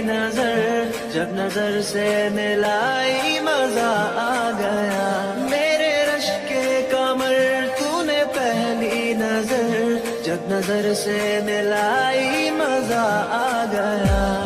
نظر، جب نظر سے ملائی مزہ آ گیا۔ میرے رش کے کمر تو نے پہلی نظر، جب نظر سے ملائی مزہ آ گیا۔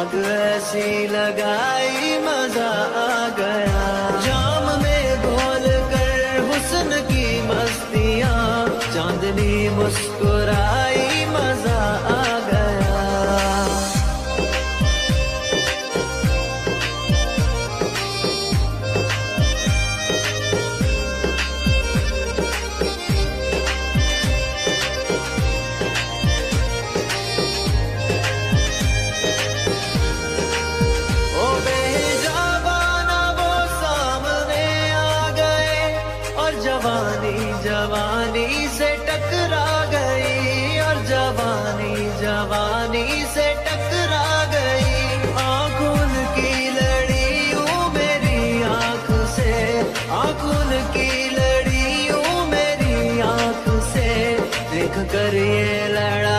آگ ایسی لگائی، مزہ آ گیا۔ جام میں گھول کر حسن کی مستیاں، چاندنی مسکرائی، مزہ آ گیا۔ جوانی سے ٹکرا گئی اور جوانی جوانی سے ٹکرا گئی۔ آنکھوں کی لڑیوں میری آنکھ سے، آنکھوں کی لڑیوں میری آنکھ سے۔ دیکھ کر یہ لڑائی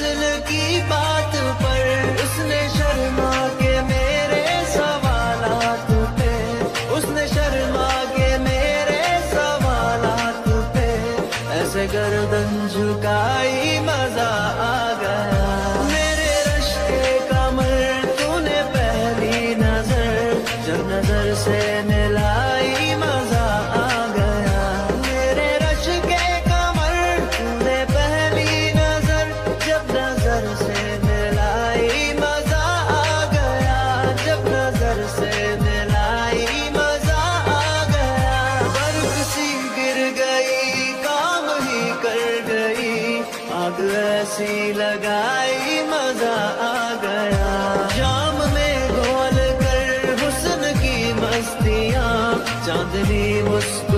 ہوئے کی بات پر اس نے شرما کے میرے سوالات پہ، اس نے شرما کے میرے سوالات پہ۔ ایسے گردن جھکائی مزہ آ گیا۔ میرے رش کے کمر تو نے پہلی نظر جب نظر سے گئی، آگ ایسی لگائی، مزہ آ گیا۔ شام میں گول کر حسن کی مستیاں، چاندنی مسکرائی